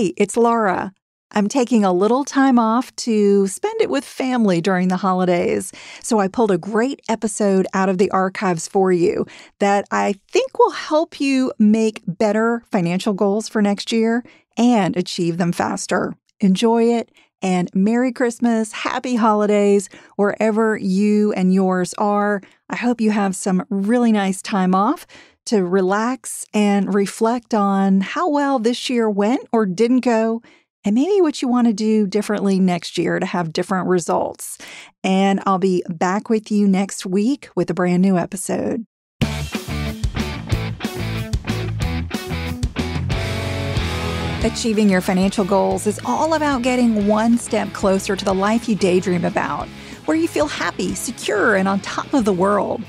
Hey, it's Laura. I'm taking a little time off to spend it with family during the holidays. So I pulled a great episode out of the archives for you that I think will help you make better financial goals for next year and achieve them faster. Enjoy it and Merry Christmas, Happy Holidays, wherever you and yours are. I hope you have some really nice time off to relax and reflect on how well this year went or didn't go, and maybe what you want to do differently next year to have different results. And I'll be back with you next week with a brand new episode. Achieving your financial goals is all about getting one step closer to the life you daydream about, where you feel happy, secure, and on top of the world.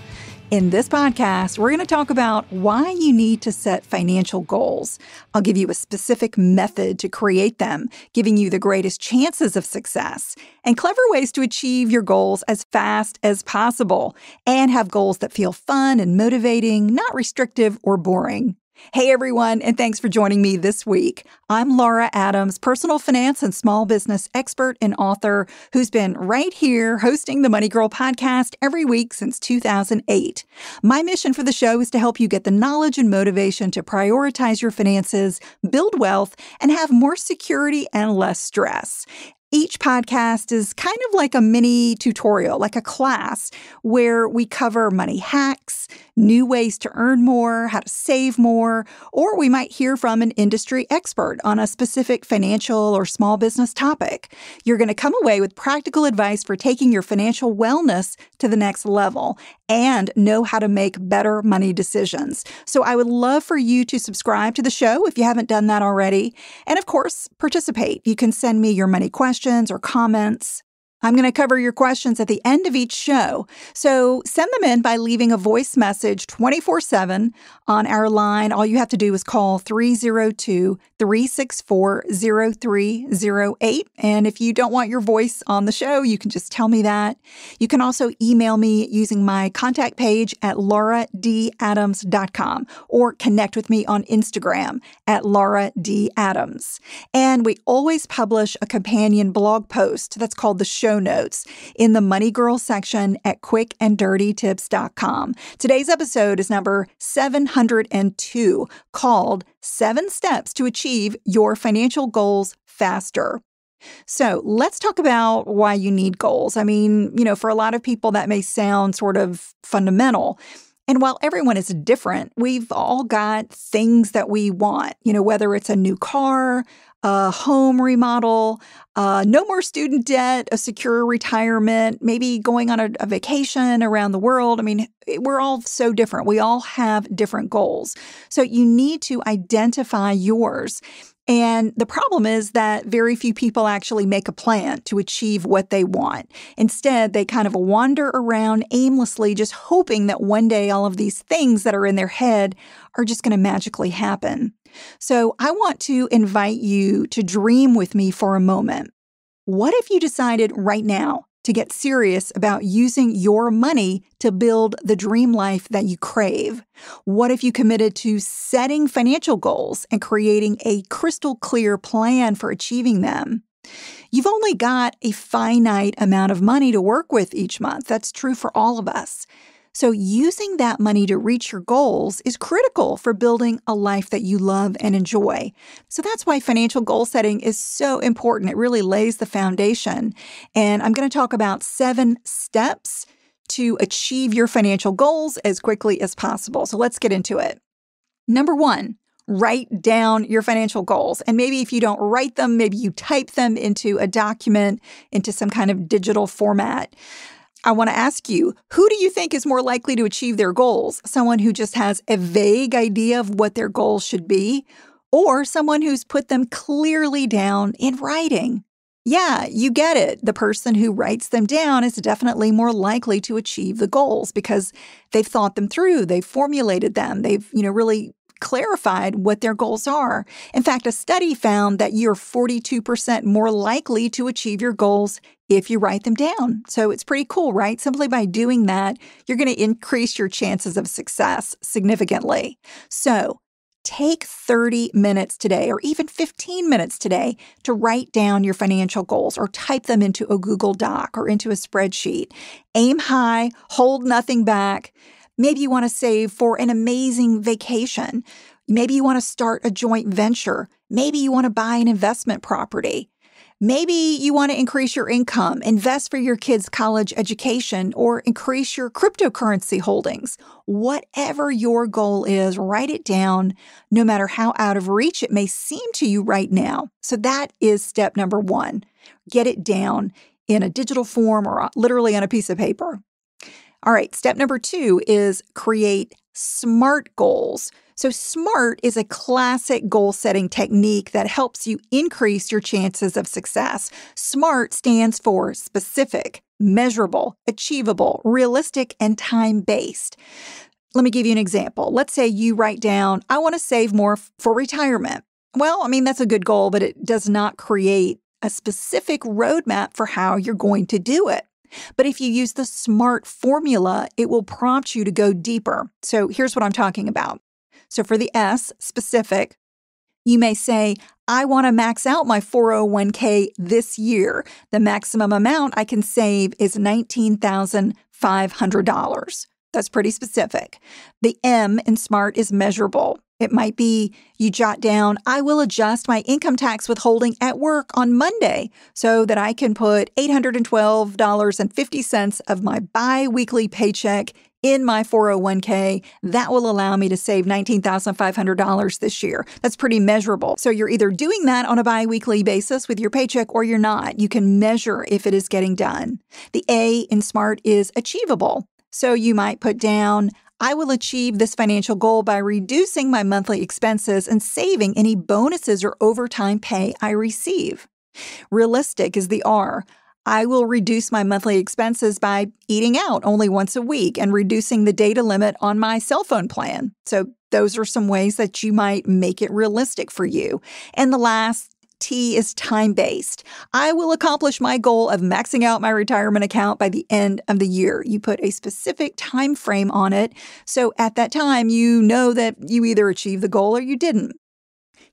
In this podcast, we're going to talk about why you need to set financial goals. I'll give you a specific method to create them, giving you the greatest chances of success, and clever ways to achieve your goals as fast as possible, and have goals that feel fun and motivating, not restrictive or boring. Hey everyone, and thanks for joining me this week. I'm Laura Adams, personal finance and small business expert and author who's been right here hosting the Money Girl podcast every week since 2008. My mission for the show is to help you get the knowledge and motivation to prioritize your finances, build wealth, and have more security and less stress. Each podcast is kind of like a mini tutorial, like a class, where we cover money hacks, new ways to earn more, how to save more, or we might hear from an industry expert on a specific financial or small business topic. You're going to come away with practical advice for taking your financial wellness to the next level and know how to make better money decisions. So I would love for you to subscribe to the show if you haven't done that already. And of course, participate. You can send me your money questions or comments. I'm going to cover your questions at the end of each show. So send them in by leaving a voice message 24 7 on our line. All you have to do is call 302 364 0308. And if you don't want your voice on the show, you can just tell me that. You can also email me using my contact page at lauradadams.com or connect with me on Instagram at Laura D. Adams. And we always publish a companion blog post that's called the show notes in the Money Girl section at quickanddirtytips.com. Today's episode is number 702 called Seven Steps to Achieve Your Financial Goals Faster. So let's talk about why you need goals. I mean, you know, for a lot of people, that may sound sort of fundamental. And while everyone is different, we've all got things that we want, you know, whether it's a new car, a home remodel, uh, no more student debt, a secure retirement, maybe going on a, a vacation around the world. I mean, we're all so different. We all have different goals. So you need to identify yours. And the problem is that very few people actually make a plan to achieve what they want. Instead, they kind of wander around aimlessly, just hoping that one day all of these things that are in their head are just going to magically happen. So I want to invite you to dream with me for a moment. What if you decided right now to get serious about using your money to build the dream life that you crave? What if you committed to setting financial goals and creating a crystal clear plan for achieving them? You've only got a finite amount of money to work with each month. That's true for all of us. So, using that money to reach your goals is critical for building a life that you love and enjoy. So, that's why financial goal setting is so important. It really lays the foundation. And I'm going to talk about seven steps to achieve your financial goals as quickly as possible. So, let's get into it. Number one, write down your financial goals. And maybe if you don't write them, maybe you type them into a document, into some kind of digital format. I want to ask you who do you think is more likely to achieve their goals? Someone who just has a vague idea of what their goals should be, or someone who's put them clearly down in writing? Yeah, you get it. The person who writes them down is definitely more likely to achieve the goals because they've thought them through, they've formulated them, they've, you know, really clarified what their goals are. In fact, a study found that you're 42% more likely to achieve your goals if you write them down. So it's pretty cool, right? Simply by doing that, you're going to increase your chances of success significantly. So Take 30 minutes today or even 15 minutes today to write down your financial goals or type them into a Google Doc or into a spreadsheet. Aim high, hold nothing back. Maybe you want to save for an amazing vacation. Maybe you want to start a joint venture. Maybe you want to buy an investment property. Maybe you want to increase your income, invest for your kids' college education, or increase your cryptocurrency holdings. Whatever your goal is, write it down, no matter how out of reach it may seem to you right now. So, that is step number one. Get it down in a digital form or uh, literally on a piece of paper. All right, step number two is create SMART goals. So, SMART is a classic goal setting technique that helps you increase your chances of success. SMART stands for specific, measurable, achievable, realistic, and time based. Let me give you an example. Let's say you write down, I want to save more for retirement. Well, I mean, that's a good goal, but it does not create a specific roadmap for how you're going to do it. But if you use the SMART formula, it will prompt you to go deeper. So here's what I'm talking about so for the S, specific, you may say, I want to max out my 401k this year. The maximum amount I can save is $19,500. That's pretty specific. The M in SMART is measurable. It might be you jot down, I will adjust my income tax withholding at work on Monday so that I can put $812.50 of my bi weekly paycheck in my 401k. That will allow me to save $19,500 this year. That's pretty measurable. So you're either doing that on a bi weekly basis with your paycheck or you're not. You can measure if it is getting done. The A in SMART is achievable. So you might put down, I will achieve this financial goal by reducing my monthly expenses and saving any bonuses or overtime pay I receive. Realistic is the R. I will reduce my monthly expenses by eating out only once a week and reducing the data limit on my cell phone plan. So, those are some ways that you might make it realistic for you. And the last T is time based. I will accomplish my goal of maxing out my retirement account by the end of the year. You put a specific time frame on it. So at that time, you know that you either achieved the goal or you didn't.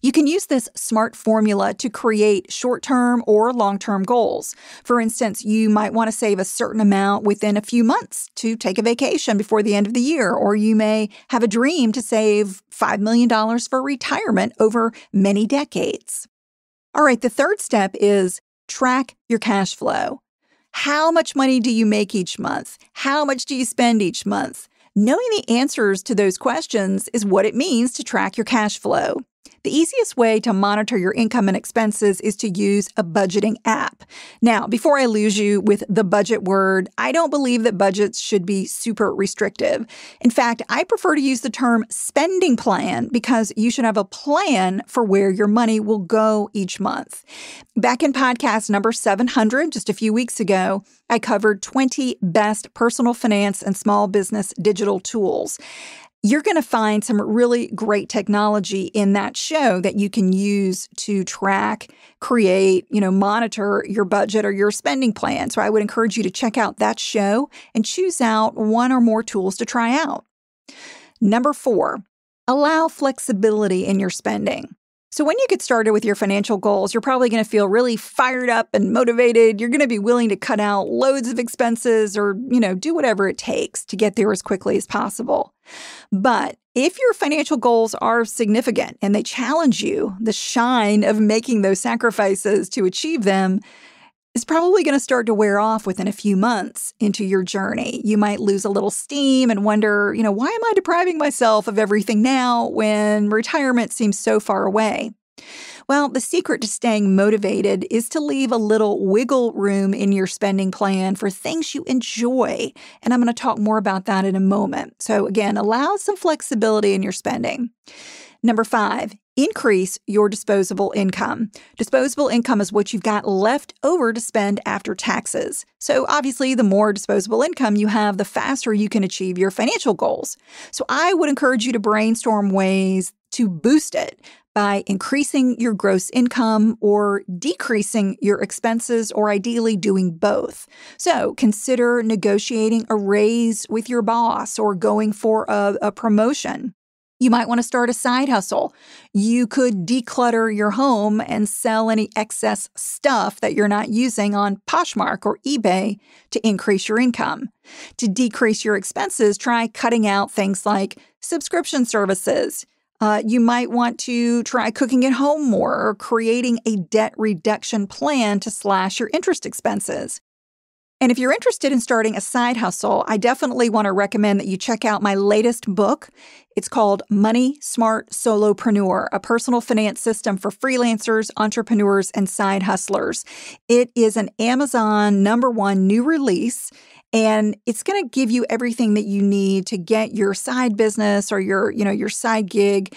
You can use this SMART formula to create short term or long term goals. For instance, you might want to save a certain amount within a few months to take a vacation before the end of the year, or you may have a dream to save $5 million for retirement over many decades. All right, the third step is track your cash flow. How much money do you make each month? How much do you spend each month? Knowing the answers to those questions is what it means to track your cash flow. The easiest way to monitor your income and expenses is to use a budgeting app. Now, before I lose you with the budget word, I don't believe that budgets should be super restrictive. In fact, I prefer to use the term spending plan because you should have a plan for where your money will go each month. Back in podcast number 700, just a few weeks ago, I covered 20 best personal finance and small business digital tools you're going to find some really great technology in that show that you can use to track, create, you know, monitor your budget or your spending plan. So I would encourage you to check out that show and choose out one or more tools to try out. Number four, allow flexibility in your spending. So, when you get started with your financial goals, you're probably going to feel really fired up and motivated. You're going to be willing to cut out loads of expenses or, you know, do whatever it takes to get there as quickly as possible. But if your financial goals are significant and they challenge you, the shine of making those sacrifices to achieve them is probably going to start to wear off within a few months into your journey. You might lose a little steam and wonder, you know, why am I depriving myself of everything now when retirement seems so far away? Well, the secret to staying motivated is to leave a little wiggle room in your spending plan for things you enjoy. And I'm going to talk more about that in a moment. So, again, allow some flexibility in your spending. Number five, increase your disposable income. Disposable income is what you've got left over to spend after taxes. So, obviously, the more disposable income you have, the faster you can achieve your financial goals. So, I would encourage you to brainstorm ways to boost it by increasing your gross income or decreasing your expenses, or ideally doing both. So consider negotiating a raise with your boss or going for a, a promotion. You might want to start a side hustle. You could declutter your home and sell any excess stuff that you're not using on Poshmark or eBay to increase your income. To decrease your expenses, try cutting out things like subscription services. Uh, you might want to try cooking at home more or creating a debt reduction plan to slash your interest expenses. And if you're interested in starting a side hustle, I definitely want to recommend that you check out my latest book. It's called Money Smart Solopreneur, a personal finance system for freelancers, entrepreneurs, and side hustlers. It is an Amazon number one new release. And it's going to give you everything that you need to get your side business or your, you know, your side gig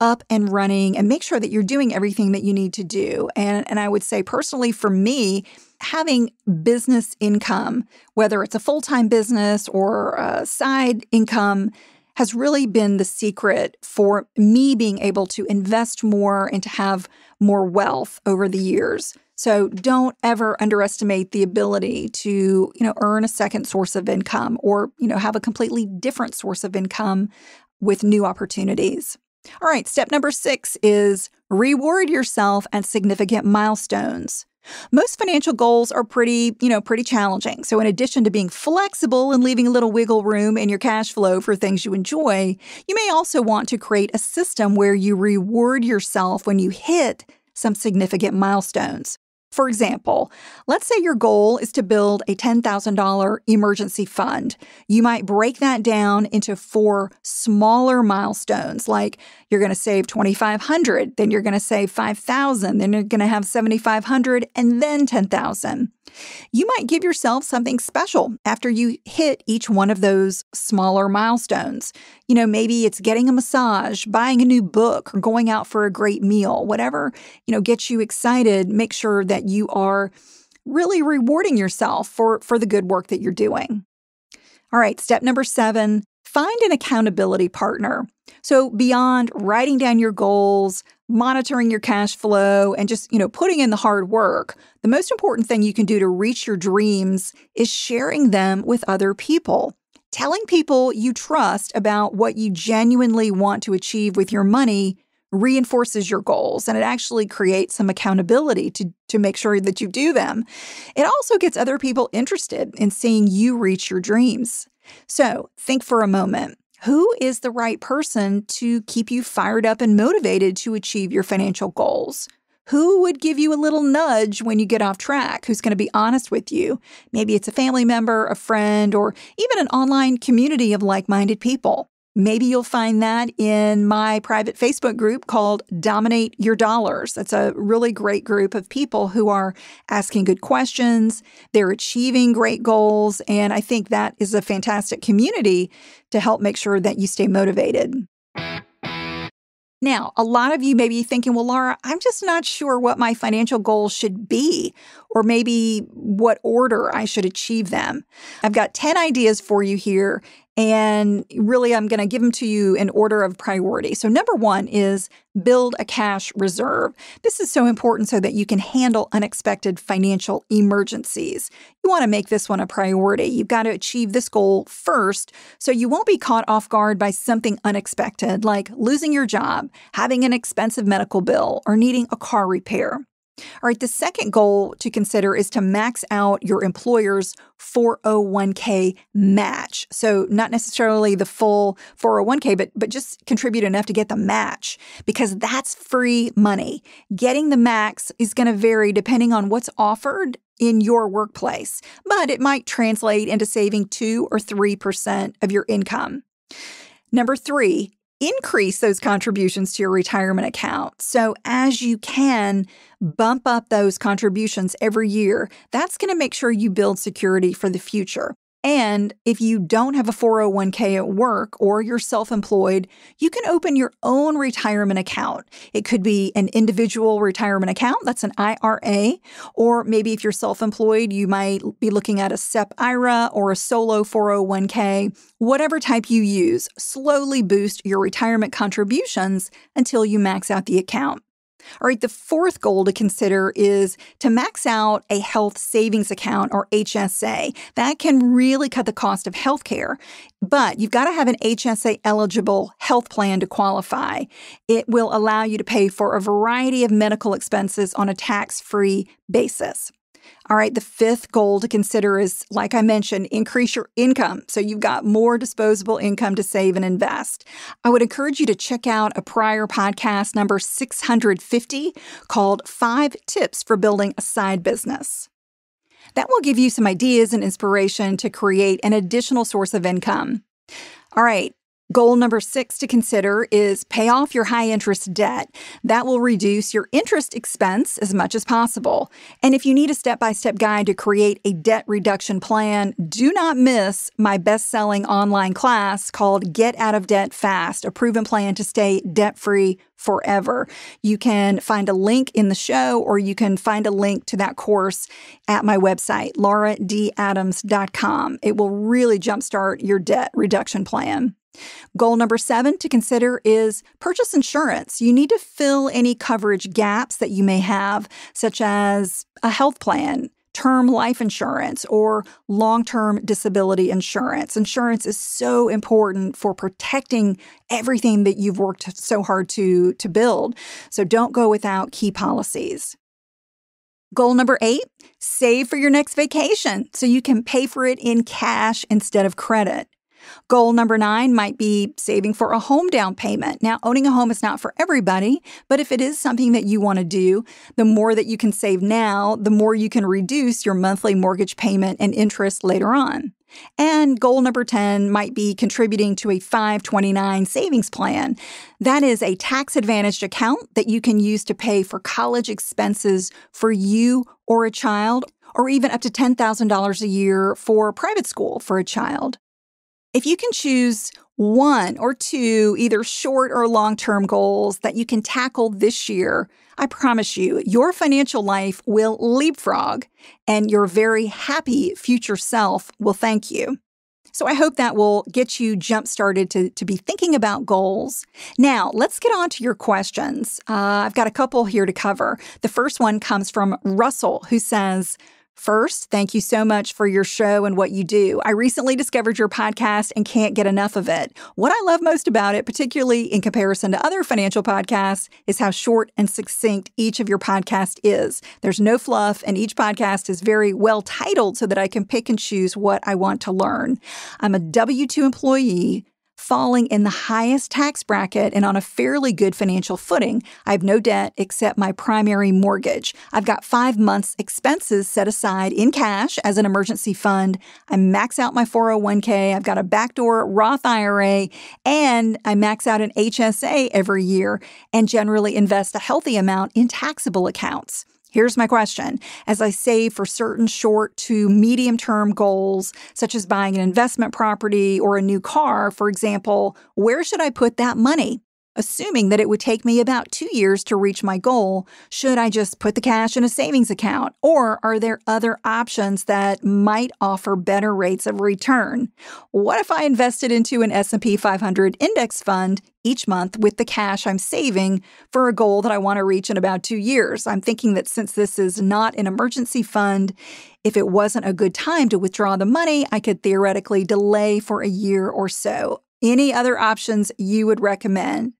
up and running and make sure that you're doing everything that you need to do. And, and I would say personally for me, having business income, whether it's a full time business or a side income, has really been the secret for me being able to invest more and to have more wealth over the years. So don't ever underestimate the ability to, you know, earn a second source of income or, you know, have a completely different source of income with new opportunities. All right, step number 6 is reward yourself at significant milestones. Most financial goals are pretty, you know, pretty challenging. So in addition to being flexible and leaving a little wiggle room in your cash flow for things you enjoy, you may also want to create a system where you reward yourself when you hit some significant milestones. For example, let's say your goal is to build a $10,000 emergency fund. You might break that down into four smaller milestones, like you're going to save 2500, then you're going to save 5000, then you're going to have 7500 and then 10,000. You might give yourself something special after you hit each one of those smaller milestones. You know, maybe it's getting a massage, buying a new book, or going out for a great meal, whatever, you know, gets you excited. Make sure that you are really rewarding yourself for, for the good work that you're doing. All right, step number seven find an accountability partner. So, beyond writing down your goals, monitoring your cash flow and just, you know, putting in the hard work, the most important thing you can do to reach your dreams is sharing them with other people. Telling people you trust about what you genuinely want to achieve with your money reinforces your goals and it actually creates some accountability to, to make sure that you do them. It also gets other people interested in seeing you reach your dreams. So think for a moment who is the right person to keep you fired up and motivated to achieve your financial goals? Who would give you a little nudge when you get off track? Who's going to be honest with you? Maybe it's a family member, a friend, or even an online community of like minded people. Maybe you'll find that in my private Facebook group called Dominate Your Dollars. That's a really great group of people who are asking good questions. They're achieving great goals. And I think that is a fantastic community to help make sure that you stay motivated. Now, a lot of you may be thinking, well, Laura, I'm just not sure what my financial goals should be, or maybe what order I should achieve them. I've got 10 ideas for you here, and really, I'm going to give them to you in order of priority. So, number one is build a cash reserve. This is so important so that you can handle unexpected financial emergencies. You want to make this one a priority. You've got to achieve this goal first so you won't be caught off guard by something unexpected, like losing your job, having an expensive medical bill, or needing a car repair. All right, the second goal to consider is to max out your employer's 401k match. So, not necessarily the full 401k, but, but just contribute enough to get the match because that's free money. Getting the max is going to vary depending on what's offered in your workplace, but it might translate into saving 2 or 3% of your income. Number three, increase those contributions to your retirement account. So, as you can bump up those contributions every year, that's going to make sure you build security for the future. And if you don't have a 401k at work or you're self employed, you can open your own retirement account. It could be an individual retirement account, that's an IRA, or maybe if you're self employed, you might be looking at a SEP IRA or a solo 401k. Whatever type you use, slowly boost your retirement contributions until you max out the account. All right, the fourth goal to consider is to max out a health savings account or HSA. That can really cut the cost of healthcare, but you've got to have an HSA eligible health plan to qualify. It will allow you to pay for a variety of medical expenses on a tax free basis. All right, the fifth goal to consider is, like I mentioned, increase your income so you've got more disposable income to save and invest. I would encourage you to check out a prior podcast, number 650, called Five Tips for Building a Side Business. That will give you some ideas and inspiration to create an additional source of income. All right, Goal number six to consider is pay off your high interest debt. That will reduce your interest expense as much as possible. And if you need a step by step guide to create a debt reduction plan, do not miss my best selling online class called Get Out of Debt Fast, a proven plan to stay debt free forever. You can find a link in the show or you can find a link to that course at my website, lauradadams.com. It will really jumpstart your debt reduction plan. Goal number seven to consider is purchase insurance. You need to fill any coverage gaps that you may have, such as a health plan, term life insurance, or long term disability insurance. Insurance is so important for protecting everything that you've worked so hard to, to build. So don't go without key policies. Goal number eight save for your next vacation so you can pay for it in cash instead of credit. Goal number nine might be saving for a home down payment. Now, owning a home is not for everybody, but if it is something that you want to do, the more that you can save now, the more you can reduce your monthly mortgage payment and interest later on. And goal number 10 might be contributing to a 529 savings plan. That is a tax advantaged account that you can use to pay for college expenses for you or a child, or even up to $10,000 a year for private school for a child. If you can choose one or two either short or long term goals that you can tackle this year, I promise you, your financial life will leapfrog and your very happy future self will thank you. So I hope that will get you jump started to, to be thinking about goals. Now, let's get on to your questions. Uh, I've got a couple here to cover. The first one comes from Russell, who says, First, thank you so much for your show and what you do. I recently discovered your podcast and can't get enough of it. What I love most about it, particularly in comparison to other financial podcasts, is how short and succinct each of your podcasts is. There's no fluff, and each podcast is very well titled so that I can pick and choose what I want to learn. I'm a W 2 employee falling in the highest tax bracket and on a fairly good financial footing. I have no debt except my primary mortgage. I've got five months' expenses set aside in cash as an emergency fund. I max out my 401k. I've got a backdoor Roth IRA, and I max out an HSA every year and generally invest a healthy amount in taxable accounts. Here's my question. As I save for certain short to medium term goals, such as buying an investment property or a new car, for example, where should I put that money? Assuming that it would take me about two years to reach my goal, should I just put the cash in a savings account? Or are there other options that might offer better rates of return? What if I invested into an S&P 500 index fund each month with the cash I'm saving for a goal that I want to reach in about two years. I'm thinking that since this is not an emergency fund, if it wasn't a good time to withdraw the money, I could theoretically delay for a year or so. Any other options you would recommend?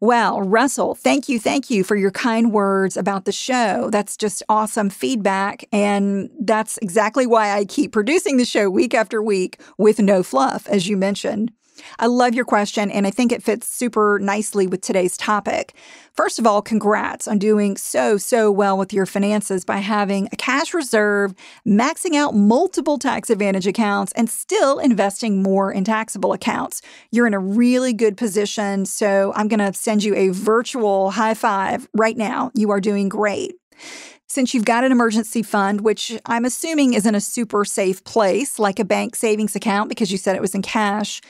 Well, Russell, thank you, thank you for your kind words about the show. That's just awesome feedback. And that's exactly why I keep producing the show week after week with no fluff, as you mentioned. I love your question, and I think it fits super nicely with today's topic. First of all, congrats on doing so, so well with your finances by having a cash reserve, maxing out multiple tax advantage accounts, and still investing more in taxable accounts. You're in a really good position, so I'm going to send you a virtual high five right now. You are doing great. Since you've got an emergency fund, which I'm assuming is in a super safe place, like a bank savings account, because you said it was in cash,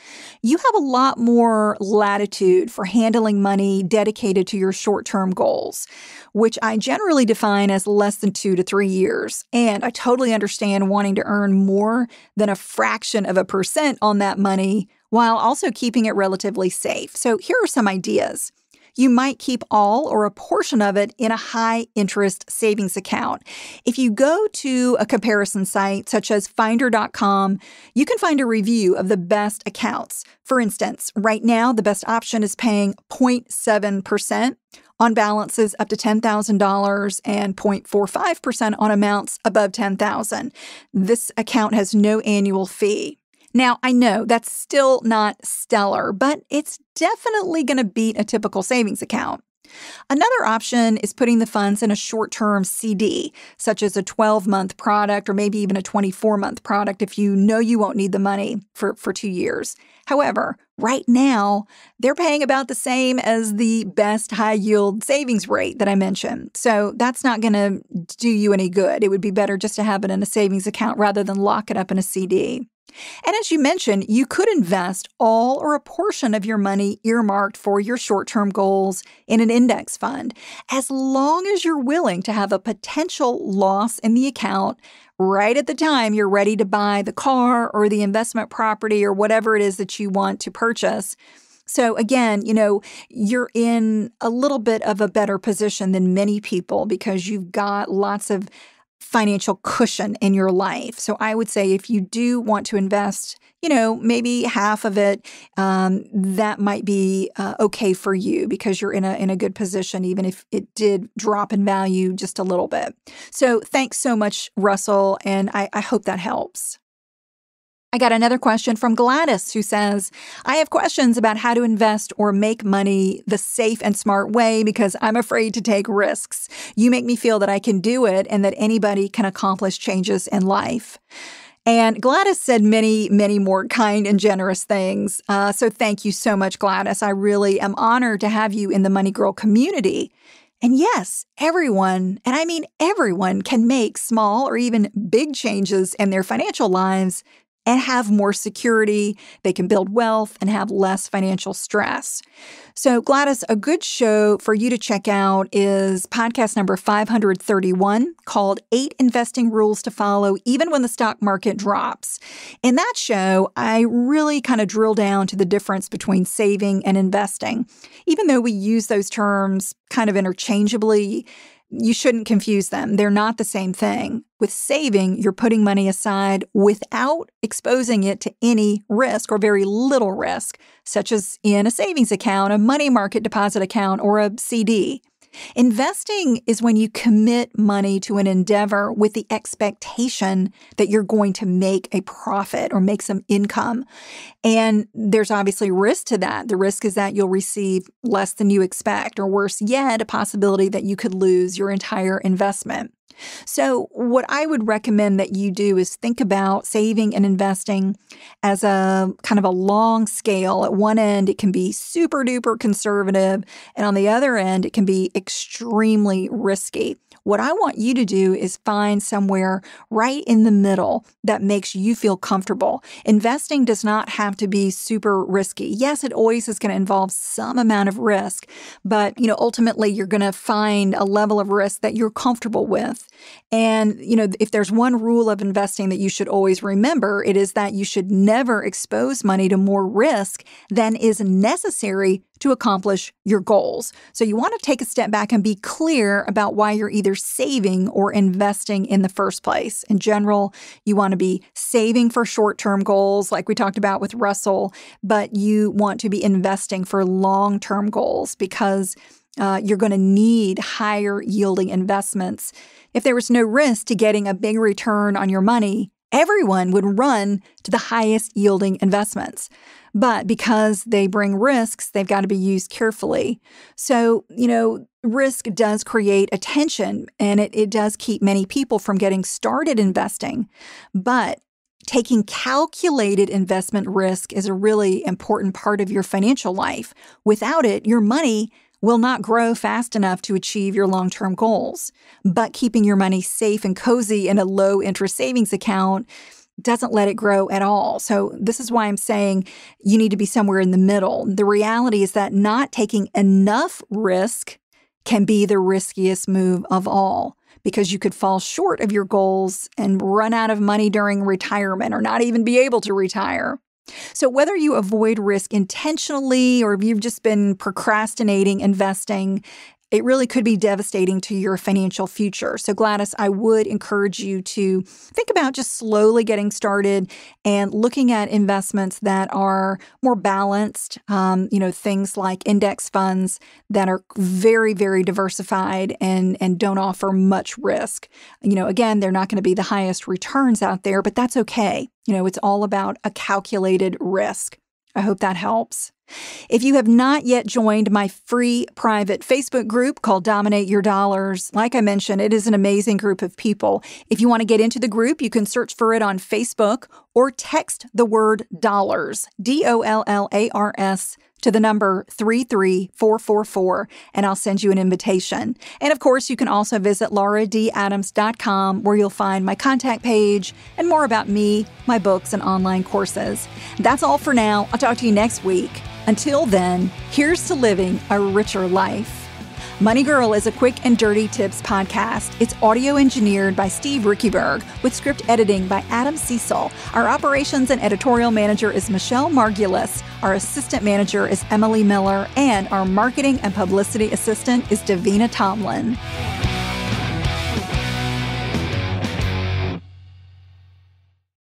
you have a lot more latitude for handling money dedicated to your short term goals, which I generally define as less than two to three years. And I totally understand wanting to earn more than a fraction of a percent on that money while also keeping it relatively safe. So here are some ideas. You might keep all or a portion of it in a high interest savings account. If you go to a comparison site such as finder.com, you can find a review of the best accounts. For instance, right now, the best option is paying 0.7% on balances up to $10,000 and 0.45% on amounts above 10,000. This account has no annual fee. Now, I know that's still not stellar, but it's definitely going to beat a typical savings account. Another option is putting the funds in a short term CD, such as a 12 month product or maybe even a 24 month product if you know you won't need the money for, for two years. However, right now, they're paying about the same as the best high yield savings rate that I mentioned. So that's not going to do you any good. It would be better just to have it in a savings account rather than lock it up in a CD. And as you mentioned, you could invest all or a portion of your money earmarked for your short term goals in an index fund, as long as you're willing to have a potential loss in the account right at the time you're ready to buy the car or the investment property or whatever it is that you want to purchase. So again, you know, you're in a little bit of a better position than many people because you've got lots of financial cushion in your life. So I would say if you do want to invest, you know, maybe half of it, um, that might be uh, okay for you because you're in a in a good position, even if it did drop in value just a little bit. So thanks so much, Russell, and I, I hope that helps. I got another question from Gladys who says, I have questions about how to invest or make money the safe and smart way because I'm afraid to take risks. You make me feel that I can do it and that anybody can accomplish changes in life. And Gladys said many, many more kind and generous things. Uh, so thank you so much, Gladys. I really am honored to have you in the Money Girl community. And yes, everyone, and I mean everyone, can make small or even big changes in their financial lives and have more security. They can build wealth and have less financial stress. So, Gladys, a good show for you to check out is podcast number 531 called Eight Investing Rules to Follow Even When the Stock Market Drops. In that show, I really kind of drill down to the difference between saving and investing. Even though we use those terms kind of interchangeably, you shouldn't confuse them. They're not the same thing. With saving, you're putting money aside without exposing it to any risk or very little risk, such as in a savings account, a money market deposit account, or a CD. Investing is when you commit money to an endeavor with the expectation that you're going to make a profit or make some income. And there's obviously risk to that. The risk is that you'll receive less than you expect, or worse yet, a possibility that you could lose your entire investment. So, what I would recommend that you do is think about saving and investing as a kind of a long scale. At one end, it can be super duper conservative, and on the other end, it can be extremely risky. What I want you to do is find somewhere right in the middle that makes you feel comfortable. Investing does not have to be super risky. Yes, it always is going to involve some amount of risk, but you know, ultimately you're going to find a level of risk that you're comfortable with. And, you know, if there's one rule of investing that you should always remember, it is that you should never expose money to more risk than is necessary to accomplish your goals. So you want to take a step back and be clear about why you're either saving or investing in the first place. In general, you want to be saving for short term goals, like we talked about with Russell, but you want to be investing for long term goals because uh, you're going to need higher yielding investments. If there was no risk to getting a big return on your money, everyone would run to the highest yielding investments. But because they bring risks, they've got to be used carefully. So, you know, risk does create attention and it, it does keep many people from getting started investing. But taking calculated investment risk is a really important part of your financial life. Without it, your money will not grow fast enough to achieve your long term goals. But keeping your money safe and cozy in a low interest savings account doesn't let it grow at all. So, this is why I'm saying you need to be somewhere in the middle. The reality is that not taking enough risk can be the riskiest move of all because you could fall short of your goals and run out of money during retirement or not even be able to retire. So, whether you avoid risk intentionally or if you've just been procrastinating investing, it really could be devastating to your financial future. So, Gladys, I would encourage you to think about just slowly getting started and looking at investments that are more balanced. Um, you know, things like index funds that are very, very diversified and and don't offer much risk. You know, again, they're not going to be the highest returns out there, but that's okay. You know, it's all about a calculated risk. I hope that helps. If you have not yet joined my free private Facebook group called Dominate Your Dollars, like I mentioned, it is an amazing group of people. If you want to get into the group, you can search for it on Facebook or text the word dollars, D O L L A R S to the number 33444 and I'll send you an invitation. And of course, you can also visit lauradadams.com where you'll find my contact page and more about me, my books, and online courses. That's all for now. I'll talk to you next week. Until then, here's to living a richer life. Money Girl is a quick and dirty tips podcast. It's audio engineered by Steve Riekeberg with script editing by Adam Cecil. Our operations and editorial manager is Michelle Margulis. Our assistant manager is Emily Miller, and our marketing and publicity assistant is Davina Tomlin.